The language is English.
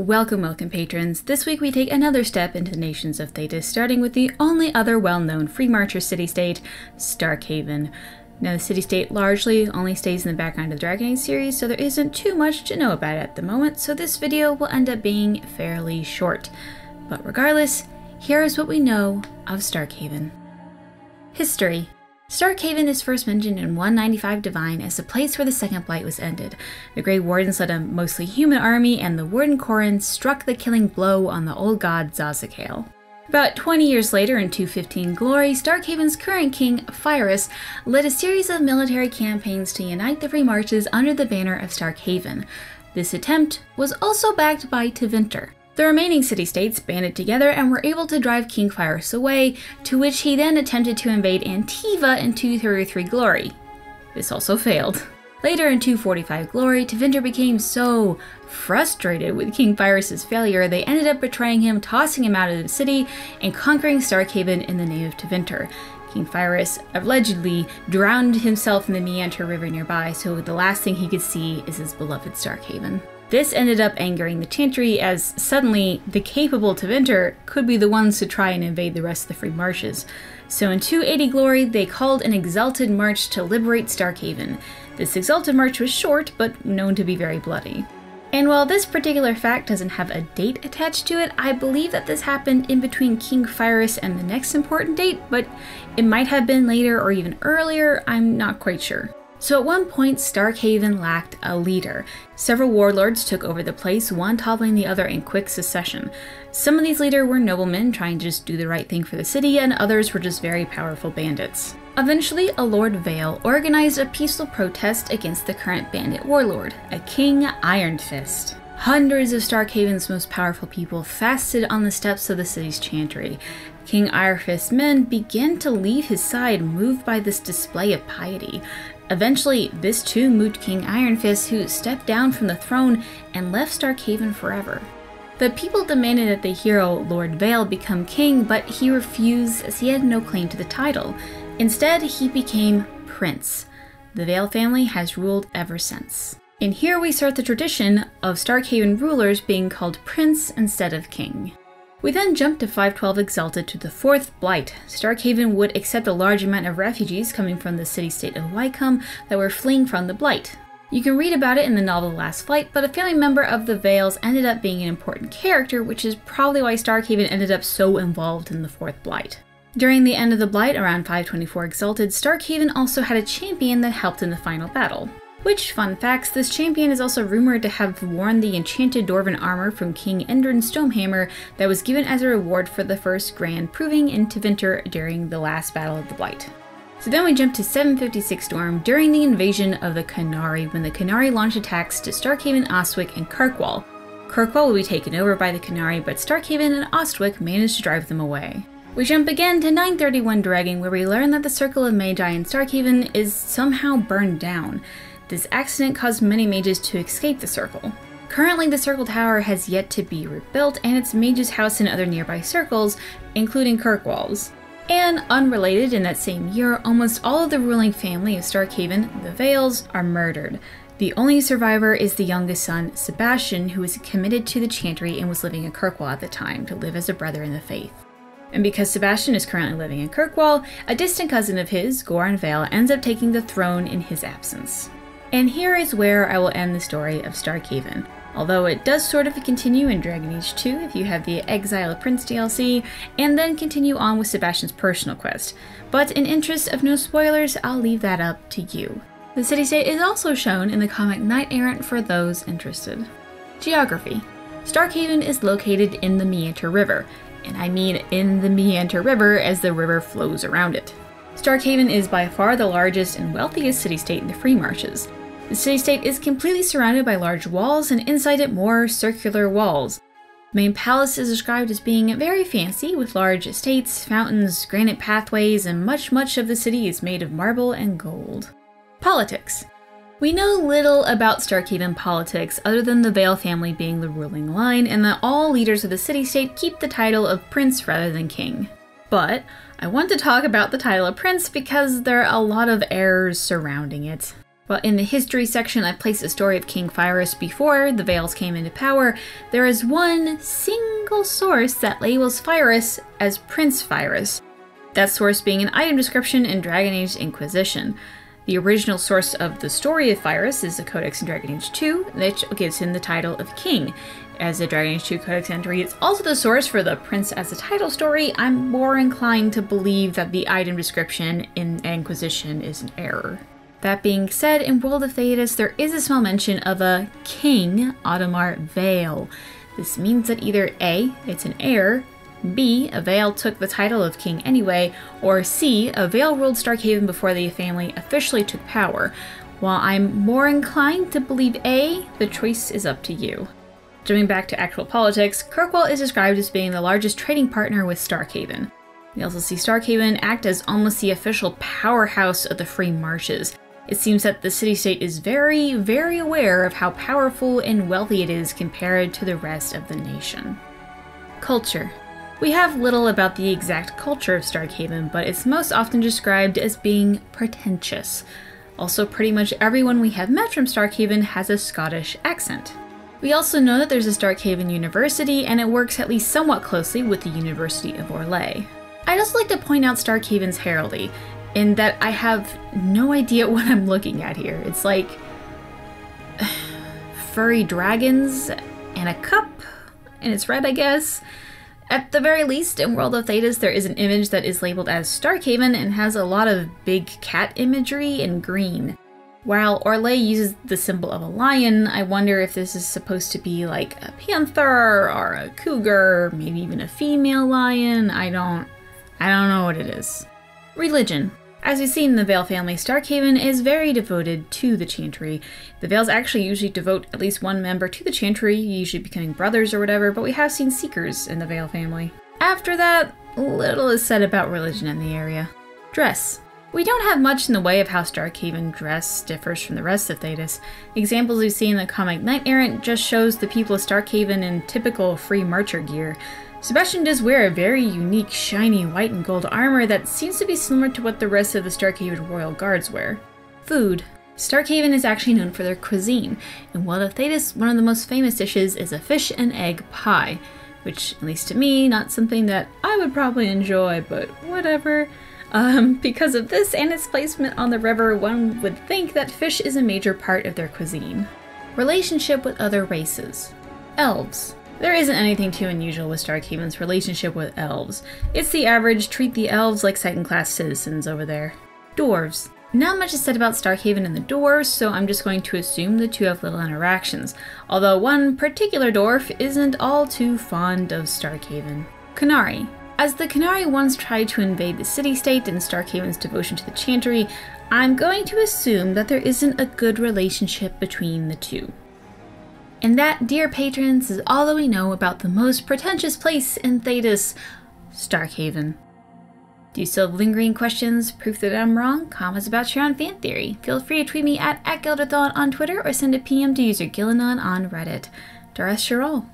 Welcome, welcome, patrons. This week we take another step into the nations of Thedas, starting with the only other well known free marcher city state, Starkhaven. Now, the city state largely only stays in the background of the Dragon Age series, so there isn't too much to know about it at the moment, so this video will end up being fairly short. But regardless, here is what we know of Starkhaven. History Starkhaven is first mentioned in 195 Divine as the place where the Second Blight was ended. The Grey Wardens led a mostly human army, and the Warden Corrin struck the killing blow on the old god Zazikel. About 20 years later, in 215 Glory, Starkhaven's current king, Pyrrhus, led a series of military campaigns to unite the Free Marches under the banner of Starkhaven. This attempt was also backed by Tevinter. The remaining city states banded together and were able to drive King Pyrrhus away, to which he then attempted to invade Antiva in 233 Glory. This also failed. Later in 245 Glory, Tevinter became so frustrated with King Pyrrhus' failure, they ended up betraying him, tossing him out of the city, and conquering Starkhaven in the name of Tevinter. King Pyrrhus allegedly drowned himself in the Meander River nearby, so the last thing he could see is his beloved Starkhaven. This ended up angering the Chantry as suddenly the capable Tevinter could be the ones to try and invade the rest of the Free Marches. So in 280 Glory, they called an exalted march to liberate Starkhaven. This exalted march was short, but known to be very bloody. And while this particular fact doesn't have a date attached to it, I believe that this happened in between King Pyrrhus and the next important date, but it might have been later or even earlier, I'm not quite sure. So at one point, Starkhaven lacked a leader. Several warlords took over the place, one toppling the other in quick succession. Some of these leaders were noblemen trying to just do the right thing for the city, and others were just very powerful bandits. Eventually, a Lord Vael organized a peaceful protest against the current bandit warlord, a King Ironfist. Hundreds of Starkhaven's most powerful people fasted on the steps of the city's chantry. King Ironfist's men began to leave his side, moved by this display of piety. Eventually, this too moved King Ironfist, who stepped down from the throne and left Starkhaven forever. The people demanded that the hero Lord Vael become king, but he refused as he had no claim to the title. Instead, he became Prince. The Vael family has ruled ever since. And here we start the tradition of Starkhaven rulers being called Prince instead of King. We then jump to 512 Exalted to the fourth Blight. Starkhaven would accept a large amount of refugees coming from the city-state of Wycome that were fleeing from the Blight. You can read about it in the novel The Last Flight, but a family member of the Vaels ended up being an important character, which is probably why Starkhaven ended up so involved in the Fourth Blight. During the end of the Blight, around 524 Exalted, Starkhaven also had a champion that helped in the final battle. Which, fun facts, this champion is also rumored to have worn the enchanted Dwarven armor from King Endrin Stonehammer that was given as a reward for the first grand proving in Tevinter during the last Battle of the Blight. So then we jump to 756 Storm during the invasion of the Qunari when the Qunari launched attacks to Starkhaven, Ostwick, and Kirkwall. Kirkwall will be taken over by the Qunari, but Starkhaven and Ostwick manage to drive them away. We jump again to 931 Dragon, where we learn that the Circle of Magi in Starkhaven is somehow burned down. This accident caused many mages to escape the circle. Currently, the circle tower has yet to be rebuilt, and its mages house in other nearby circles, including Kirkwall's. And unrelated, in that same year, almost all of the ruling family of Starkhaven, the Vaels, are murdered. The only survivor is the youngest son, Sebastian, who was committed to the Chantry and was living in Kirkwall at the time to live as a brother in the faith. And because Sebastian is currently living in Kirkwall, a distant cousin of his, Goran Vael, ends up taking the throne in his absence. And here is where I will end the story of Starkhaven. Although it does sort of continue in Dragon Age 2 if you have the Exiled Prince DLC, and then continue on with Sebastian's personal quest. But in interest of no spoilers, I'll leave that up to you. The city-state is also shown in the comic Knight Errant for those interested. Geography. Starkhaven is located in the Meander River, and I mean in the Meander River as the river flows around it. Starkhaven is by far the largest and wealthiest city-state in the Free Marches, the city-state is completely surrounded by large walls, and inside it more circular walls. The main palace is described as being very fancy, with large estates, fountains, granite pathways, and much much of the city is made of marble and gold. Politics. We know little about Starkhaven politics other than the Vael family being the ruling line, and that all leaders of the city-state keep the title of prince rather than king. But I want to talk about the title of prince because there are a lot of errors surrounding it. Well, in the history section, I placed the story of King Pyrrhus before the Vaels came into power. There is one single source that labels Pyrrhus as Prince Pyrrhus. That source being an item description in Dragon Age Inquisition. The original source of the story of Pyrrhus is the Codex in Dragon Age 2, which gives him the title of King. As the Dragon Age 2 Codex entry, it's also the source for the Prince as a title story. I'm more inclined to believe that the item description in Inquisition is an error. That being said, in World of Thedas, there is a small mention of a king, Audemar Vael. This means that either A, it's an heir, B, a Vael took the title of king anyway, or C, a Vael ruled Starkhaven before the family officially took power. While I'm more inclined to believe A, the choice is up to you. Jumping back to actual politics, Kirkwall is described as being the largest trading partner with Starkhaven. We also see Starkhaven act as almost the official powerhouse of the Free Marches, it seems that the city state is very, very aware of how powerful and wealthy it is compared to the rest of the nation. Culture. We have little about the exact culture of Starkhaven, but it's most often described as being pretentious. Also, pretty much everyone we have met from Starkhaven has a Scottish accent. We also know that there's a Starkhaven University, and it works at least somewhat closely with the University of Orlais. I'd also like to point out Starkhaven's heraldry in that I have no idea what I'm looking at here. It's like furry dragons and a cup, and it's red, I guess. At the very least, in World of Thedas, there is an image that is labeled as Starkhaven and has a lot of big cat imagery in green. While Orlais uses the symbol of a lion, I wonder if this is supposed to be like a panther or a cougar, maybe even a female lion. I don't I don't know what it is. Religion. As we see in the Vael family, Starkhaven is very devoted to the Chantry. The Vaels actually usually devote at least one member to the Chantry, usually becoming brothers or whatever, but we have seen Seekers in the Vael family. After that, little is said about religion in the area. Dress. We don't have much in the way of how Starkhaven dress differs from the rest of Thedas. Examples we see in the comic Knight Errant just shows the people of Starkhaven in typical free marcher gear. Sebastian does wear a very unique, shiny white and gold armor that seems to be similar to what the rest of the Starkhaven Royal Guards wear. Food. Starkhaven is actually known for their cuisine. and World of Thedas, one of the most famous dishes is a fish and egg pie, which, at least to me, not something that I would probably enjoy, but whatever. Um, because of this and its placement on the river, one would think that fish is a major part of their cuisine. Relationship with other races. Elves. There isn't anything too unusual with Starkhaven's relationship with elves. It's the average treat the elves like second class citizens over there. Dwarves. Not much is said about Starkhaven and the dwarves, so I'm just going to assume the two have little interactions, although one particular dwarf isn't all too fond of Starkhaven. Qunari. As the Qunari once tried to invade the city-state and Starkhaven's devotion to the Chantry, I'm going to assume that there isn't a good relationship between the two. And that, dear patrons, is all that we know about the most pretentious place in Thedas, Starkhaven. Do you still have lingering questions, proof that I'm wrong, comments about your own fan theory? Feel free to tweet me at, at on Twitter or send a PM to user Ghilannain on Reddit. Dareth shiral.